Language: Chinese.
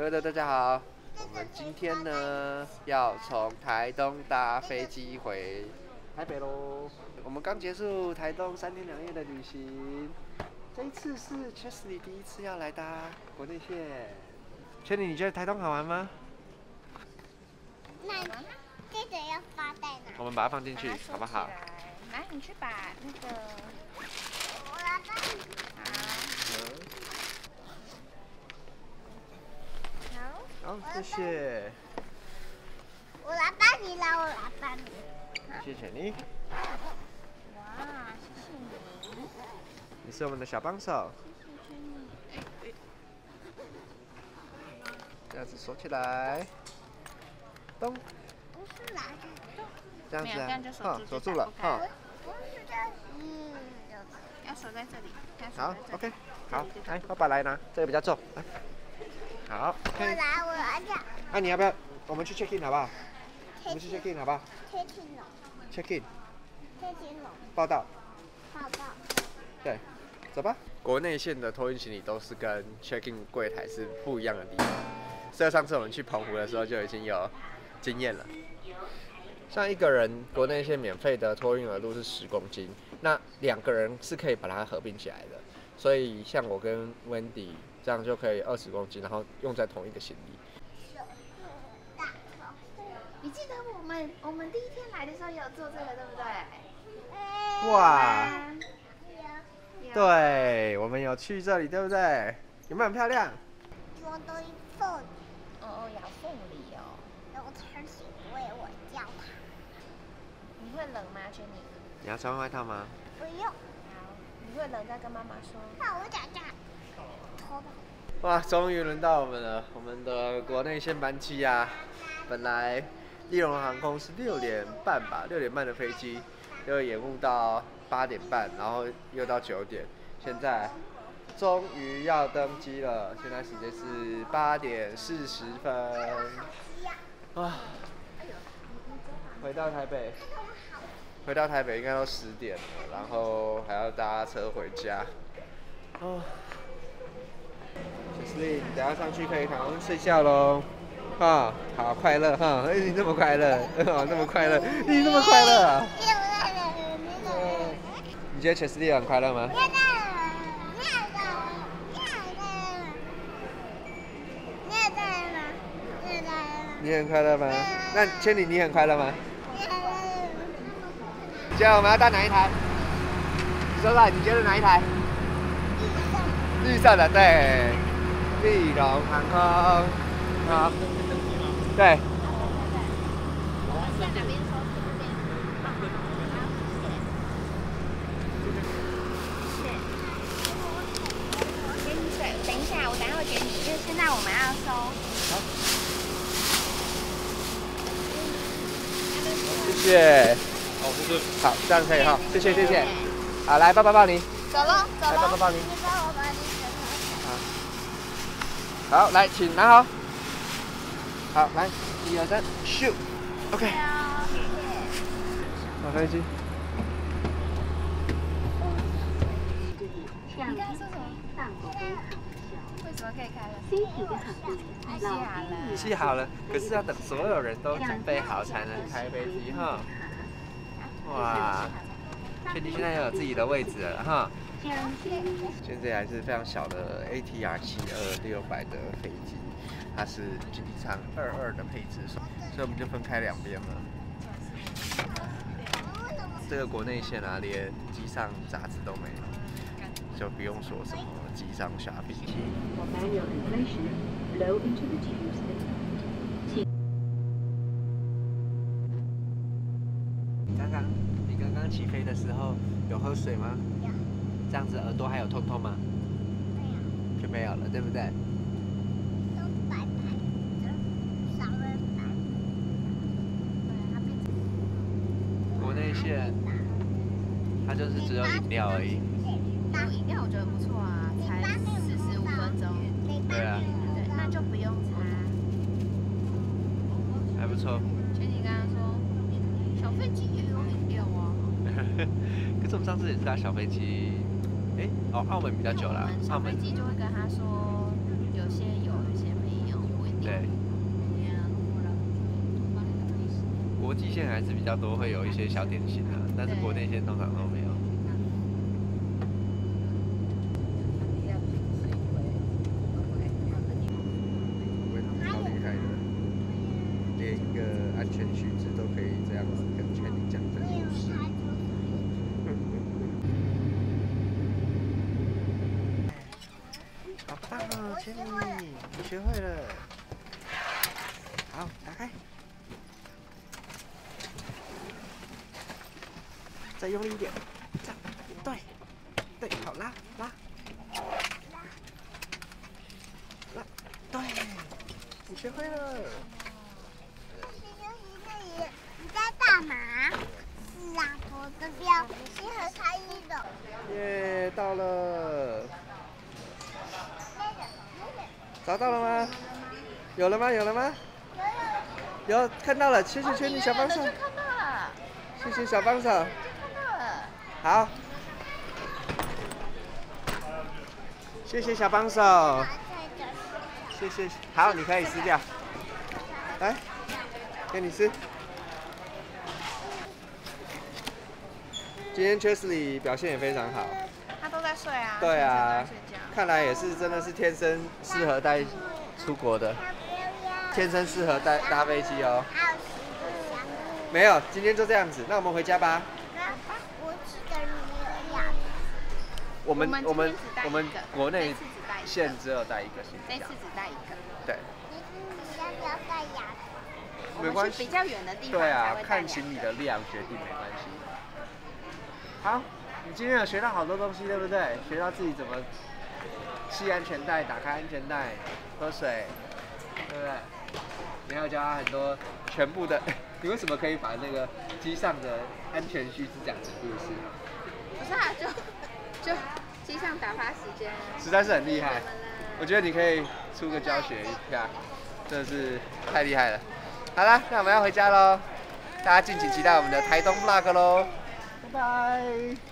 各位的大家好，我们今天呢要从台东搭飞机回台北喽。我们刚结束台东三天两夜的旅行，这一次是 Chesley 第一次要来搭国内线。Chesley，你觉得台东好玩吗？那这个要发在哪？我们把它放进去，好不好？来，你去把那个我来帮你。好，好，谢谢，我来帮你啦，我来帮你。谢谢你，哇，谢谢你，你是我们的小帮手。这样子锁起来，咚，不是啦，这样子。啊，住锁住了，就打不开。哈不。是的，嗯，要锁在这里，好，OK，好，来，爸爸来拿，这个比较重，来，好我来，我来这样。那你要不要？我们去 check in 好不好？我们去 check in 好不好贴近了，？check in 贴近了，报道，报道。对，走吧。国内线的托运行李都是跟 check in 柜台是不一样的地方。所以上次我们去澎湖的时候就已经有经验了。像一个人国内线免费的托运额度是十公斤，那两个人是可以把它合并起来的。所以像我跟 Wendy 这样就可以二十公斤，然后用在同一个行李。你记得我们我们第一天来的时候有做这个对不对？哇，对，我们有去这里，对不对？有没有很漂亮？我都一份，哦，咬凤梨哦。然后吃醒为我叫它，你会冷吗，Jenny？你要穿外套吗？不用，好，你会冷再跟妈妈说。那我讲讲，头吧。哇，终于轮到我们了，我们的国内线班机啊，本来利荣航空是六点半吧，六点半的飞机，又延误到八点半，然后又到九点，现在终于要登机了，现在时间是八点四十分，啊，回到台北，回到台北应该都十点了，然后还要搭车回家，哦。雪莉，你等下上去可以躺上睡觉喽。哈，好快乐哈！哎，你这么快乐，哦，那么快乐，你这么快乐啊！你觉得雪莉很快乐吗？你很快乐吗？那千里你很快乐吗？现在我们要搭哪一台？说说，你觉得哪一台？绿色的，对，利荣航空，好，对，给你水，等一下，我等一下会给你，因为现在我们要收。谢谢。好，不是。好，这样可以哈，谢谢谢谢。好，来，爸爸抱你，走了，走来，爸爸。抱你。你帮我把你手好，来，请拿好。好，来，一二三，shoot。OK，好飞机。你刚才说什么？为什么可以开了？太吓了。记好了，可是要等所有人都准备好才能开飞机哈。哇，确定现在要有自己的位置了哈。现在还是非常小的 ATR 七二六百的飞机，它是经济舱二二的配置，所以我们就分开两边了。这个国内线啊，连机上杂志都没有，就不用说什么机上 shopping。or manual inflation, blow into the tubes and 你刚刚你刚刚起飞的时候有喝水吗？有这样子耳朵还有痛痛吗？就没有了，对不对？都白白的，少了白。国内线它就是只有饮料而已。有饮料我觉得不错啊，才四十五分钟。对啊，对，那就不用擦。还不错。前你刚刚说小飞机也有饮料啊。可是我们上次也是搭小飞机，哎、哦，澳门比较久了，澳门小飞机就会跟他说，有些有，有些没有。对。国际线还是比较多，会有一些小点心啊，但是国内线通常都没有。超厉害的，连一个安全须知都可以这样子跟全你讲这个故事。好棒哦，千米，你学会了。好，打开。再用力一点，这样，对，对，好拉拉，拉，对，你学会了。你在干嘛？是啊，我的标星河差一种。耶，到了。找到了吗？有了吗？有了吗？有，看到了，谢谢圈你小帮手。看到了。谢谢小帮手。看到了。好。谢谢小帮手。谢谢。好，你可以撕掉。来，给你撕。今天 Chesley 表现也非常好。他都在睡啊。对啊。看来也是真的是天生适合带出国的，天生适合带搭飞机哦。没有，今天就这样子，那我们回家吧。我们我们我们国内这次只有带一个行李箱这次，只带一个。对，你要不要带牙我没关系比。较远的地方对啊看行李的量决定没关系。好，你今天有学到好多东西，对不对？学到自己怎么系安全带、打开安全带、喝水，对不对？你还有教他很多全部的，你为什么可以把那个机上的安全须知讲成故事？不是啊，就就机上打发时间。实在是很厉害我觉得你可以出个教学一下，真的是太厉害了。好啦，那我们要回家喽，大家敬请期待我们的台东 vlog 喽，拜拜。